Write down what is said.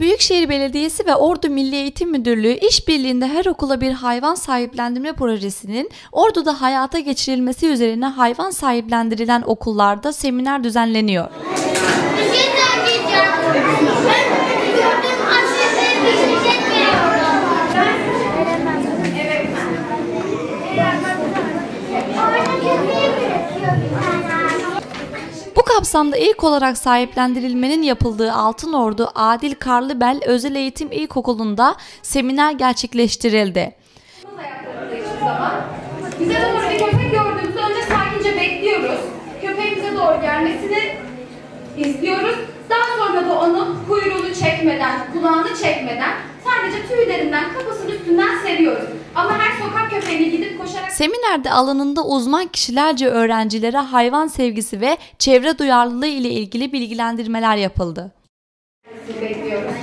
Büyükşehir Belediyesi ve Ordu Milli Eğitim Müdürlüğü işbirliğinde her okula bir hayvan sahiplendirme projesinin Ordu'da hayata geçirilmesi üzerine hayvan sahiplendirilen okullarda seminer düzenleniyor. Kapsamda ilk olarak sahiplendirilmenin yapıldığı Altınordu Adil Karlıbel Özel Eğitim İlkokulu'nda seminer gerçekleştirildi. Bize doğru bir köpek gördüğümüzde önce sakince bekliyoruz. Köpeğin bize doğru gelmesini istiyoruz. Daha sonra da onu kuyruğunu çekmeden, kulağını çekmeden sadece tüylerinden, kafasının üstünden Seminerde alanında uzman kişilerce öğrencilere hayvan sevgisi ve çevre duyarlılığı ile ilgili bilgilendirmeler yapıldı. Sizi bekliyoruz.